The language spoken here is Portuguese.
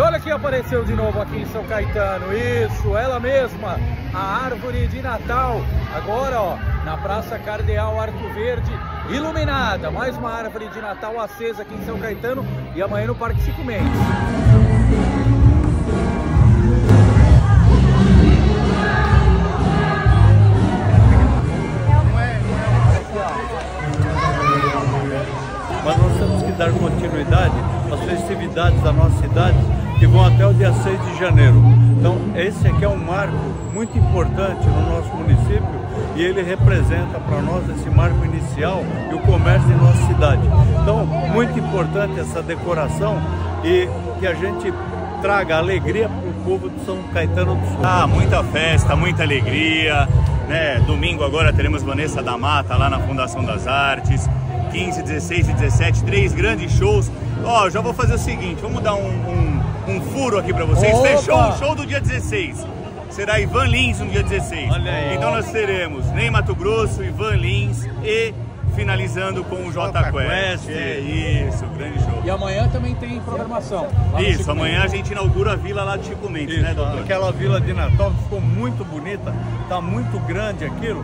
E olha quem apareceu de novo aqui em São Caetano. Isso, ela mesma, a árvore de Natal. Agora, ó, na Praça Cardeal Arco Verde, iluminada. Mais uma árvore de Natal acesa aqui em São Caetano e amanhã no Parque Cinco Mendes. mas nós temos que dar continuidade às festividades da nossa cidade que vão até o dia 6 de janeiro. Então, esse aqui é um marco muito importante no nosso município e ele representa para nós esse marco inicial e o comércio em nossa cidade. Então, muito importante essa decoração e que a gente traga alegria para o povo de São Caetano do Sul. Ah, muita festa, muita alegria. Né? Domingo agora teremos Vanessa da Mata lá na Fundação das Artes. 15, 16 e 17, três grandes shows. Ó, já vou fazer o seguinte, vamos dar um, um, um furo aqui para vocês. Opa! Fechou o show do dia 16. Será Ivan Lins no dia 16. Olha aí. Então nós teremos Ney Mato Grosso, Ivan Lins e finalizando com o J Quest. É isso, grande show. E amanhã também tem programação. Isso, amanhã a gente inaugura a vila lá de Chico Mendes, né, Isso, doutor? aquela vila de Natal ficou muito bonita, tá muito grande aquilo.